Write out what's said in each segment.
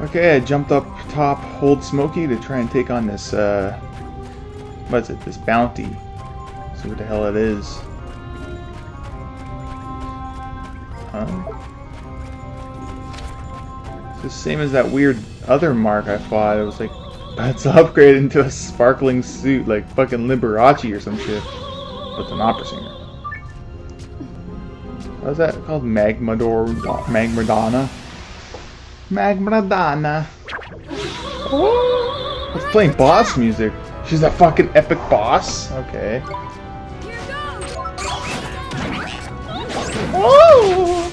Okay, I jumped up top Old Smokey to try and take on this, uh, what is it, this bounty. See what the hell it is. Huh? It's the same as that weird other mark I fought. It was like, that's upgraded into a sparkling suit, like fucking Liberace or some shit. With an opera singer. What is that called? Magmador, Magmadonna? Magmadonna. Oh, it's playing boss music. She's a fucking epic boss? Okay. Oh!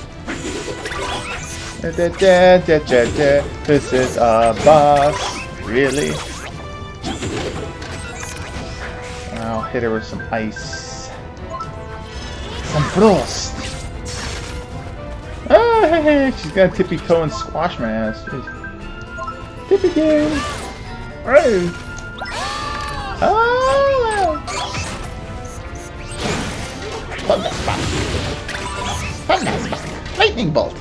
Da, da, da, da, da. This is a boss. Really? I'll hit her with some ice. Some frost. Hey, she's gonna tippy toe and squash my ass. Jeez. Tippy toe. Right. Ah. Thunderstruck. Thunderstruck. Lightning bolt.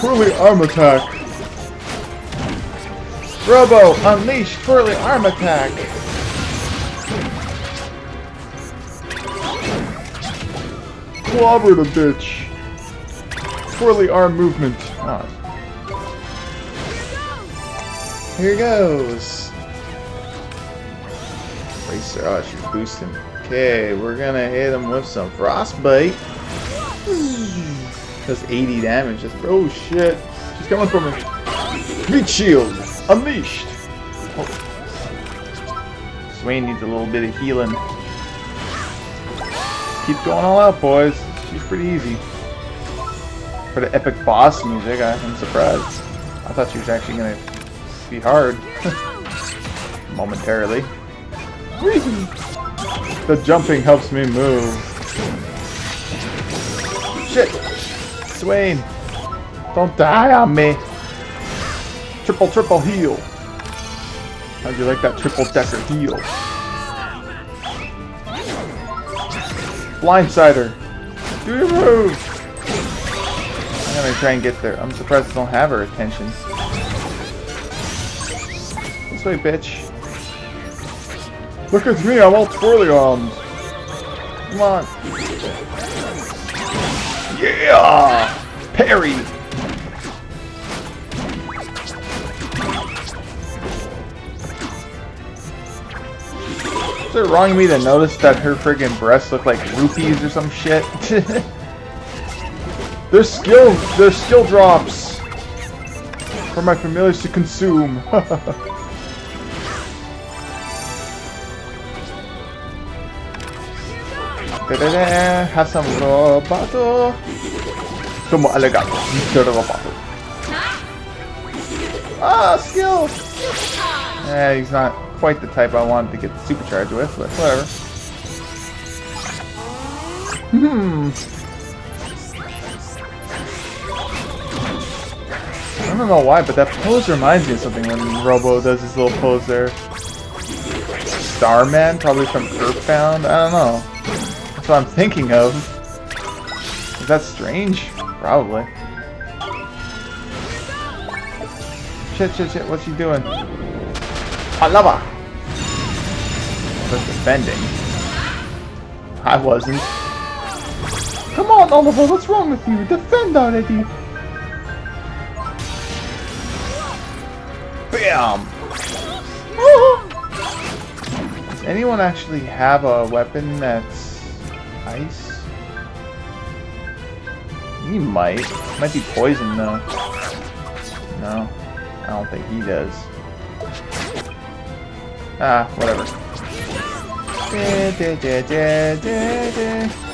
Twirly arm attack. Robo, unleash twirly arm attack. Clobber the bitch. Twirly arm movement. Oh. Here goes. Racer. Oh, she's boosting. Okay, we're gonna hit him with some frostbite. Does 80 damage. That's, oh shit. She's coming for me. Meat shield. Unleashed. Oh. Swaine needs a little bit of healing. Keep going all out, boys. She's pretty easy. For the epic boss music, I'm surprised. I thought she was actually gonna be hard. Momentarily. The jumping helps me move. Shit! Swaine! Don't die on me! Triple, triple heal! How'd you like that triple decker heal? Blindsider! Do your move! I'm gonna try and get there. I'm surprised I don't have her attention. This way, bitch. Look at me, I'm all twirly armed. Come on. Yeah! Parry! Is it wrong of me to notice that her friggin' breasts look like rupees or some shit? There's skill, there's skill drops for my familiars to consume. Have some roboto. Tomo allegato, Mr. Roboto. Ah, skill! Yeah, he's not quite the type I wanted to get the supercharge with, but whatever. Hmm. I don't know why, but that pose reminds me of something when Robo does his little pose there. Starman, probably from Earthbound? I don't know. That's what I'm thinking of. Is that strange? Probably. Shit, shit, shit, what's he doing? I love Palava! Just defending. I wasn't. Come on, Oliver, what's wrong with you? Defend already! Bam! Does anyone actually have a weapon that's ice? He might. Might be poison though. No, I don't think he does. Ah, whatever. Da, da, da.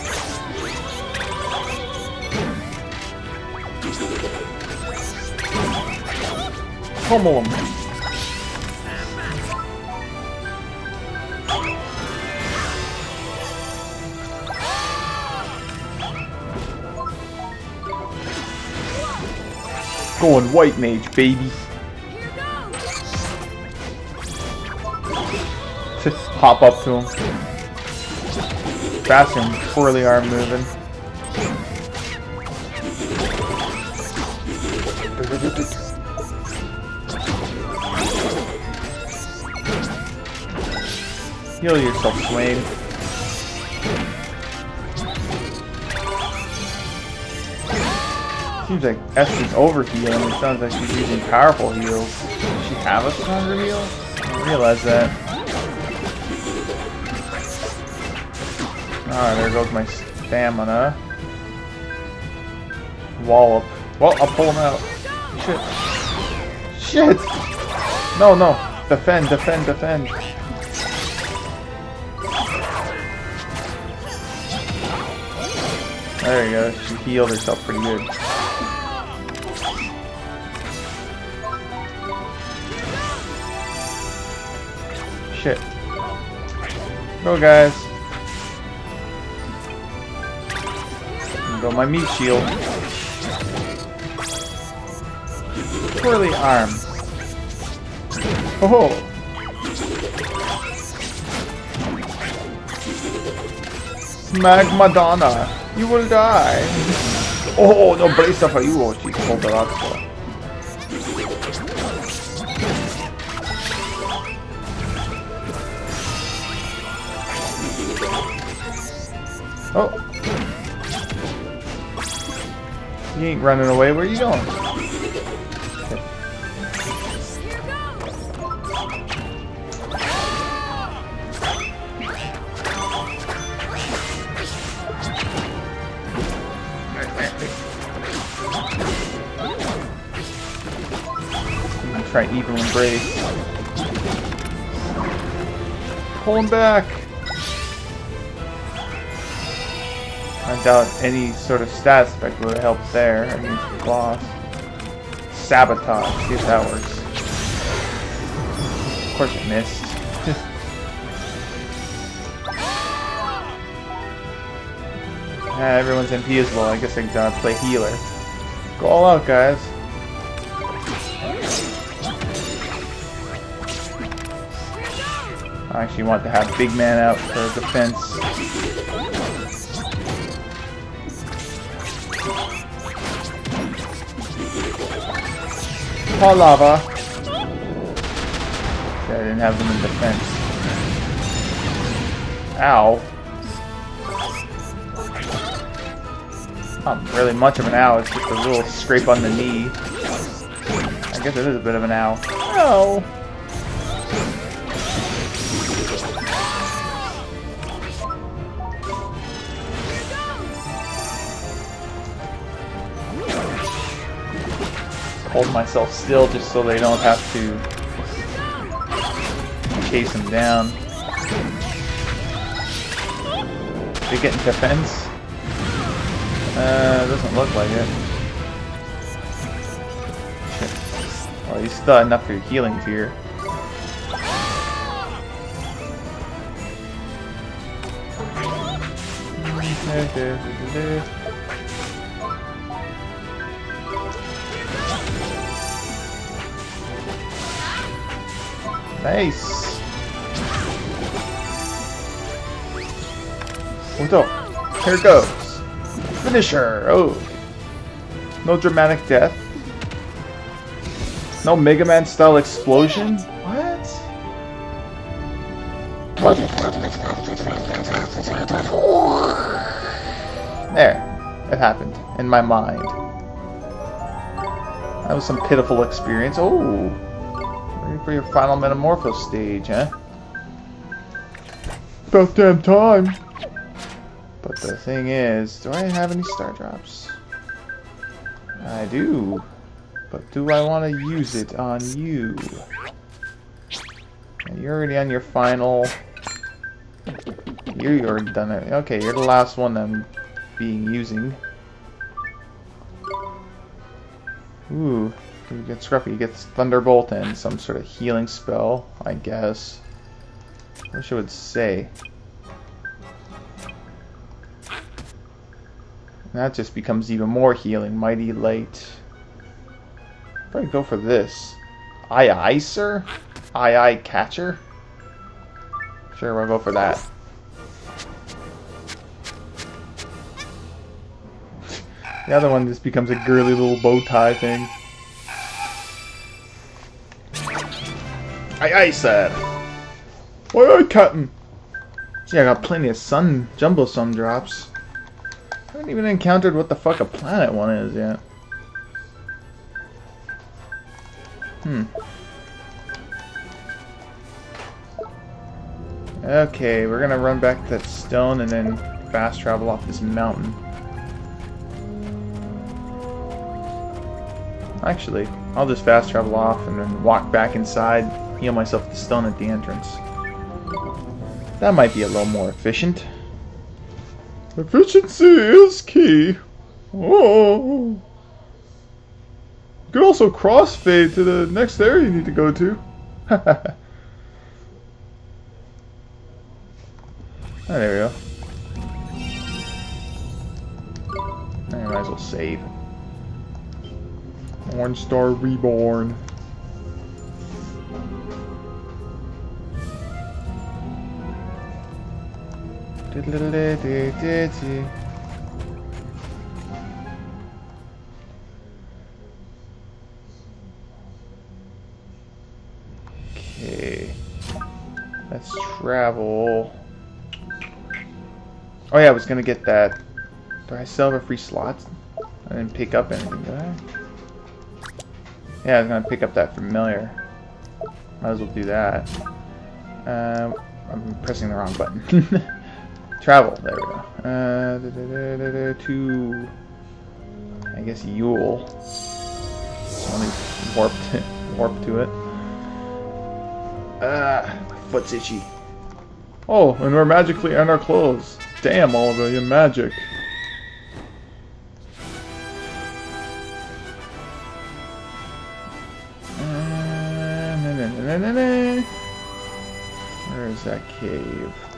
Going White Mage, baby. Just hop up to him. Fast and poorly are moving. Heal yourself, Swaine. Seems like Esther's overhealing. It sounds like she's using powerful heals. Does she have a stronger heal? I realize that. Ah, there goes my stamina. Wallop. Well, I'll pull him out. Shit. Shit! No, no. Defend, defend, defend. There you go. She healed herself pretty good. Shit. Go, guys. Go my meat shield. Poorly armed. Oh! Smack Madonna! You will die! Oh, no brisa for you, Ochi. Poderazzo. Oh! You ain't running away. Where are you going? Try evil embrace. Pull him back. Doubt any sort of stat spec would help there against the boss. Sabotage. See if that works. Of course it missed. everyone's MP as well. I guess I gotta play healer. Go all out, guys. I actually want to have big man out for defense. Call lava. Okay, I didn't have them in defense. Ow. Not really much of an ow, it's just a little scrape on the knee. I guess it is a bit of an ow. Ow! Hold myself still just so they don't have to chase him down. They get in defense? Uh, doesn't look like it. Well, you still have enough for your healing tier. Nice. Up? Here it goes. Finisher. Oh. No dramatic death. No Mega Man style explosion? What? There. It happened. In my mind. That was some pitiful experience. Oh for your final Metamorpho stage, huh? About damn time. But the thing is, do I have any star drops? I do. But do I want to use it on you? You're already on your final... You already done it. Okay, you're the last one I'm being using. Ooh. Get Scruffy, you get Thunderbolt and some sort of healing spell, I guess. I wish it would say. That just becomes even more healing. Mighty Light. Probably go for this. Aye aye, sir? Aye aye, catcher? Sure, we'll go for that. the other one just becomes a girly little bow tie thing. Aye, aye, sir. Aye, aye, Captain. See, I got plenty of sun, jumbo sun drops. I haven't even encountered what the fuck a planet one is yet. Hmm. Okay, we're gonna run back to that stone and then fast travel off this mountain. Actually, I'll just fast travel off and then walk back inside, heal myself the stun at the entrance. That might be a little more efficient. Efficiency is key. Oh. You can also crossfade to the next area you need to go to. oh, there we go. I might as well save. Orange Star Reborn. Okay. Let's travel. Oh yeah, I was gonna get that. Do I still have a free slot? I didn't pick up anything, did I? Yeah, I was gonna pick up that familiar. Might as well do that. Uh, I'm pressing the wrong button. Travel. There we go. Uh, da, da, da, to, I guess Yule. Let me warp to, warp to it. Ah, my foot's itchy. Oh, and we're magically in our clothes. Damn, Oliver, you're magic. Where is that cave?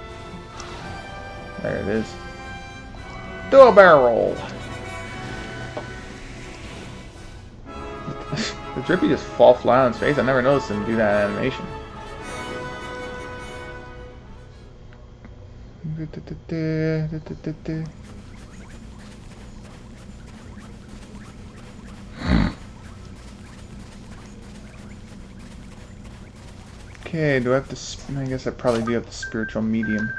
There it is. Do a barrel! the drippy just fall flat on his face. I never noticed him do that animation. Okay, do I have to... I guess I probably do have the spiritual medium.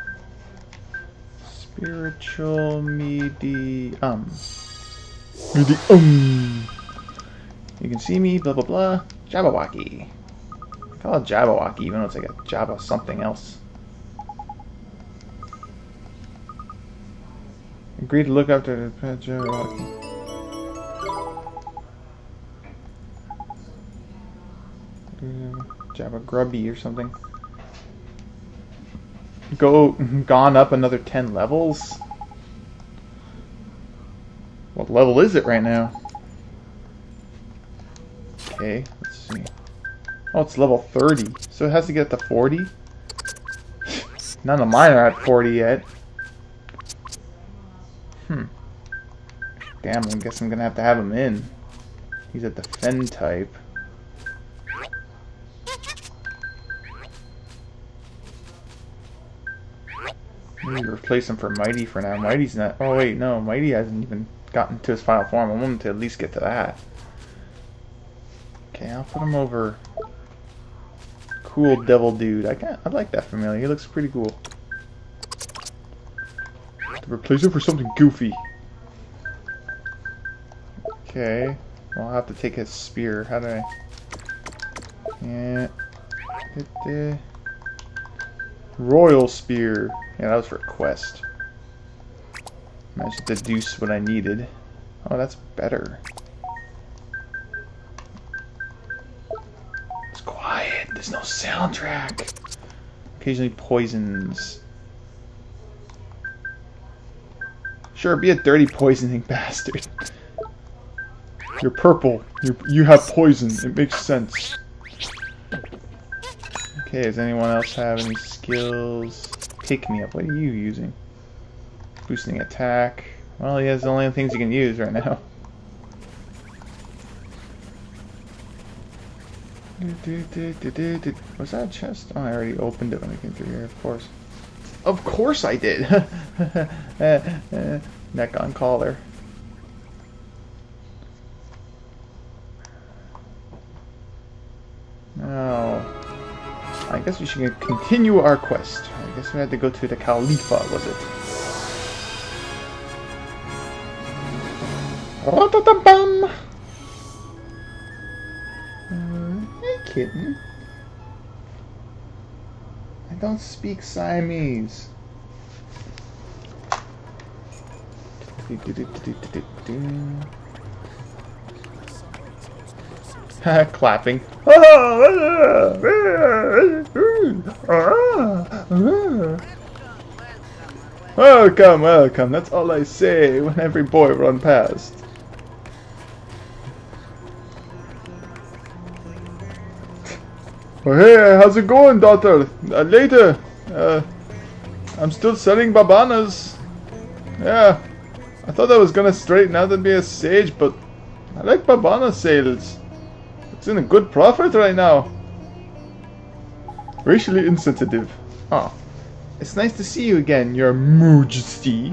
Spiritual medium. Medium. You can see me, blah blah blah. Jabberwocky. I call it Jabberwocky, even though it's like a Jabba something else. Agree to look after the Jabberwocky. Jabba Grubby or something go gone up another 10 levels? What level is it right now? Okay, let's see. Oh, it's level 30. So it has to get to 40? None of mine are at 40 yet. Hmm. Damn, I guess I'm gonna have to have him in. He's a defend type. Maybe replace him for Mighty for now. Mighty's not... Oh, wait, no. Mighty hasn't even gotten to his final form. I want him to at least get to that. Okay, I'll put him over... Cool Devil Dude. I can I like that familiar. He looks pretty cool. To replace him for something goofy. Okay. Well, I'll have to take his spear. How do I... Yeah. Hit the... Royal Spear. Yeah, that was for a quest. Managed to deduce what I needed. Oh, that's better. It's quiet. There's no soundtrack. Occasionally poisons. Sure, be a dirty poisoning bastard. You're purple. you you have poison. It makes sense. Okay, does anyone else have any skills? Pick me up. What are you using? Boosting attack. Well, he has the only things he can use right now. Was that a chest? Oh, I already opened it when I came through here, of course. Of course I did! Uh, uh, neck on collar. Guess we should continue our quest. I guess we had to go to the Cowlipha, was it? Ra-ta-ta-bum! Uh, hey, kitten. I don't speak Siamese. Clapping. Welcome, welcome. That's all I say when every boy run past. Oh, hey, how's it going, daughter? Uh, later. Uh, I'm still selling babanas. Yeah, I thought I was gonna straighten out and be a sage, but I like babana sales. It's in a good profit right now. Racially insensitive. Oh. It's nice to see you again, your majesty.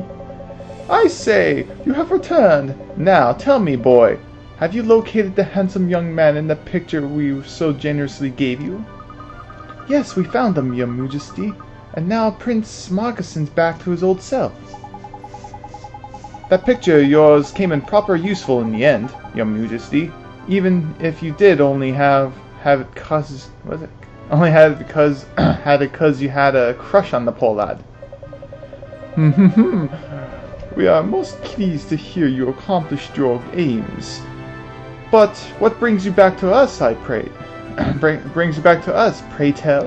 I say, you have returned. Now, tell me, boy, have you located the handsome young man in the picture we so generously gave you? Yes, we found him, your majesty, and now Prince Marcassin's back to his old self. That picture of yours came in proper useful in the end, your majesty, even if you did only have have it cause was it only had it because had it cause you had a crush on the poor lad. we are most pleased to hear you accomplished your aims. But what brings you back to us, I pray? Bring, brings you back to us, pray tell?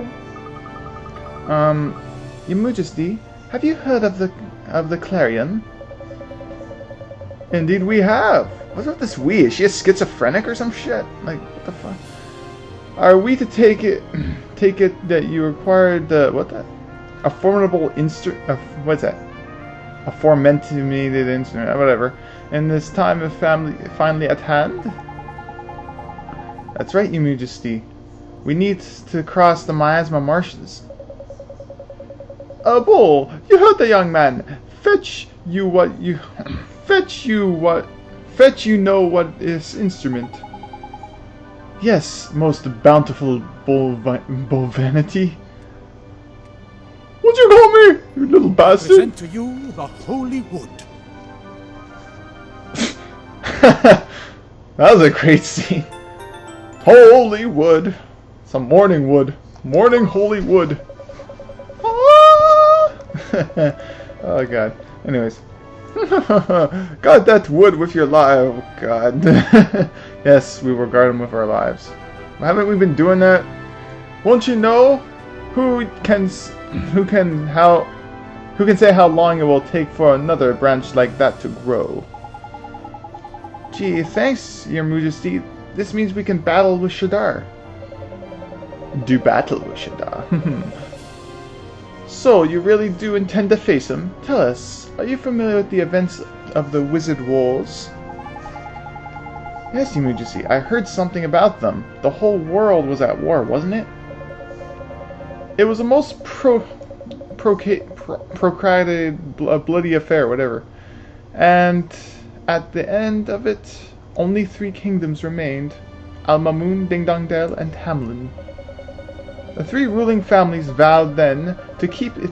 Um, Your Majesty, have you heard of the of the Clarion? Indeed we have. What's with this we? Is she a schizophrenic or some shit? Like, what the fuck? Are we to take it take it that you acquired the what that? A formidable instrument what's that? A formentated instrument, whatever. And this time of family finally at hand? That's right, Your Majesty. We need to cross the Miasma marshes. A bull! You heard the young man! Fetch you what you... fetch you what... Fetch you know what is instrument. Yes, most bountiful bull, bull. What'd you call me, you little bastard? Present to you the holy wood. that was a great scene. Holy wood. Some morning wood. Morning holy wood. Ah! oh god. Anyways. Guard that wood with your life. Oh god. yes, we will guard them with our lives. Haven't we been doing that? Won't you know who can who can how who can say how long it will take for another branch like that to grow? Gee, thanks, Your Majesty. This means we can battle with Shadar. Do battle with Shadar. so, you really do intend to face him? Tell us, are you familiar with the events of the Wizard Wars? Yes, Majesty, I heard something about them. The whole world was at war, wasn't it? It was a most pro... Proca- pro procreated, bl bloody affair, whatever. And at the end of it, only three kingdoms remained, Al Mamoon, Ding-Dong Dell, and Hamelin. The three ruling families vowed then to keep it,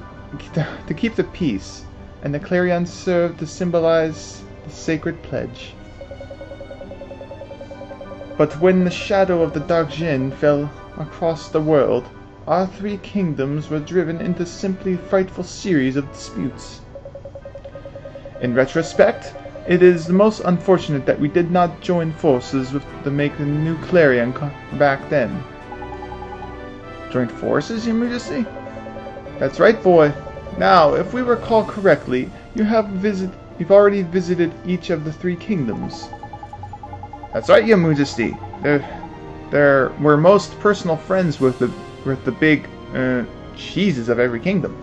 to keep the peace, and the clarion served to symbolize the sacred pledge. But when the shadow of the Dark Djinn fell across the world, our three kingdoms were driven into simply frightful series of disputes. In retrospect, it is the most unfortunate that we did not join forces with to make the new Clarion back then. Join forces, Your Majesty? That's right, boy. Now, if we recall correctly, you have visit you've already visited each of the three kingdoms. That's right, Your Majesty. They're, they're, we're most personal friends with the with the big uh, cheeses of every kingdom.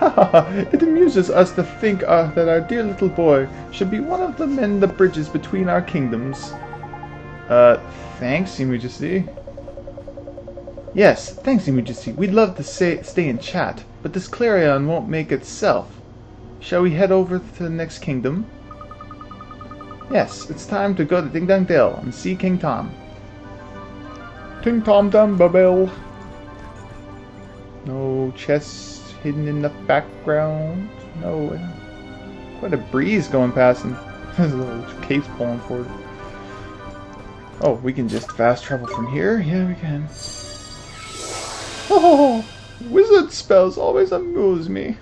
it amuses us to think uh, that our dear little boy should be one of the men the bridges between our kingdoms. Uh, thanks, Your Majesty. Yes, thanks, Majesty. We'd love to stay and chat, but this clarion won't make itself. Shall we head over to the next kingdom? Yes, it's time to go to Ding Dong Dell and see King Tom. Ting Tom Dum Babel. No chests hidden in the background. No. Quite a breeze going past and there's a little cave's pulling forward. Oh, we can just fast travel from here? Yeah, we can. Oh, wizard spells always amuse me.